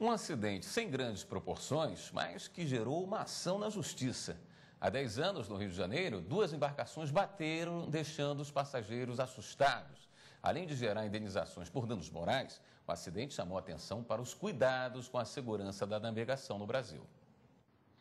Um acidente sem grandes proporções, mas que gerou uma ação na justiça. Há 10 anos, no Rio de Janeiro, duas embarcações bateram, deixando os passageiros assustados. Além de gerar indenizações por danos morais, o acidente chamou atenção para os cuidados com a segurança da navegação no Brasil.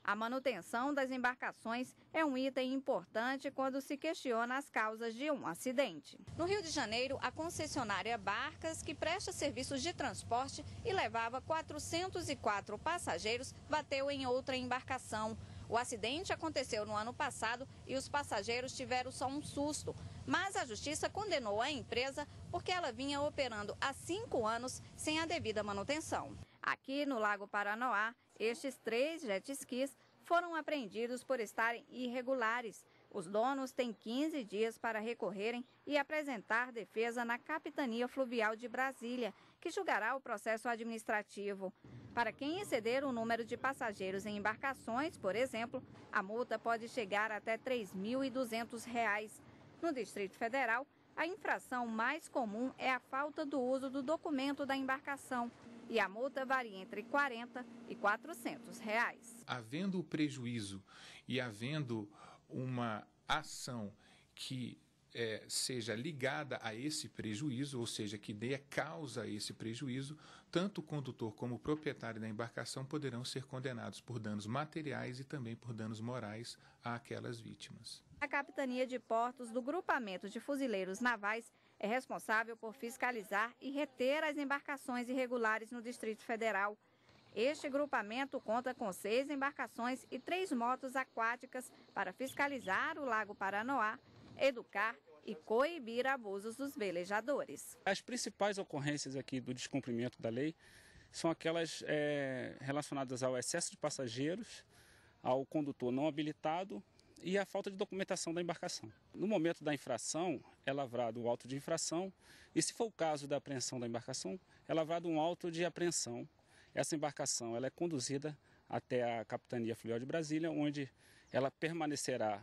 A manutenção das embarcações é um item importante quando se questiona as causas de um acidente. No Rio de Janeiro, a concessionária Barcas, que presta serviços de transporte e levava 404 passageiros, bateu em outra embarcação. O acidente aconteceu no ano passado e os passageiros tiveram só um susto. Mas a justiça condenou a empresa porque ela vinha operando há cinco anos sem a devida manutenção. Aqui no Lago Paranoá, estes três jet skis foram apreendidos por estarem irregulares. Os donos têm 15 dias para recorrerem e apresentar defesa na Capitania Fluvial de Brasília, que julgará o processo administrativo. Para quem exceder o número de passageiros em embarcações, por exemplo, a multa pode chegar até R$ 3.200. No Distrito Federal, a infração mais comum é a falta do uso do documento da embarcação e a multa varia entre 40 e 400 reais. Havendo o prejuízo e havendo uma ação que é, seja ligada a esse prejuízo, ou seja, que dê causa a esse prejuízo, tanto o condutor como o proprietário da embarcação poderão ser condenados por danos materiais e também por danos morais àquelas vítimas. A Capitania de Portos do Grupamento de Fuzileiros Navais é responsável por fiscalizar e reter as embarcações irregulares no Distrito Federal. Este grupamento conta com seis embarcações e três motos aquáticas para fiscalizar o Lago Paranoá, educar e coibir abusos dos velejadores. As principais ocorrências aqui do descumprimento da lei são aquelas é, relacionadas ao excesso de passageiros, ao condutor não habilitado e a falta de documentação da embarcação. No momento da infração, é lavrado o auto de infração e, se for o caso da apreensão da embarcação, é lavrado um auto de apreensão. Essa embarcação ela é conduzida até a Capitania Fluvial de Brasília, onde ela permanecerá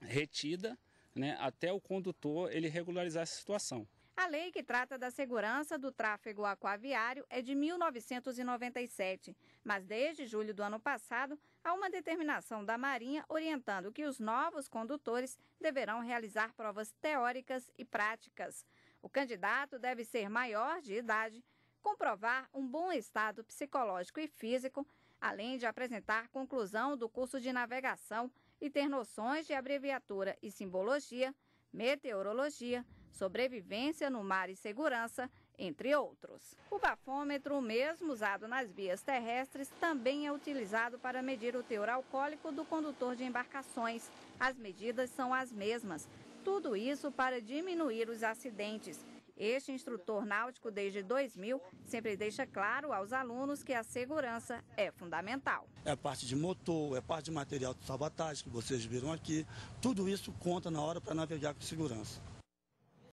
retida né, até o condutor ele regularizar essa situação. A lei que trata da segurança do tráfego aquaviário é de 1997, mas desde julho do ano passado há uma determinação da Marinha orientando que os novos condutores deverão realizar provas teóricas e práticas. O candidato deve ser maior de idade, comprovar um bom estado psicológico e físico, além de apresentar conclusão do curso de navegação e ter noções de abreviatura e simbologia, meteorologia, sobrevivência no mar e segurança, entre outros. O bafômetro, mesmo usado nas vias terrestres, também é utilizado para medir o teor alcoólico do condutor de embarcações. As medidas são as mesmas. Tudo isso para diminuir os acidentes. Este instrutor náutico, desde 2000, sempre deixa claro aos alunos que a segurança é fundamental. É parte de motor, é parte de material de sabotagem que vocês viram aqui. Tudo isso conta na hora para navegar com segurança.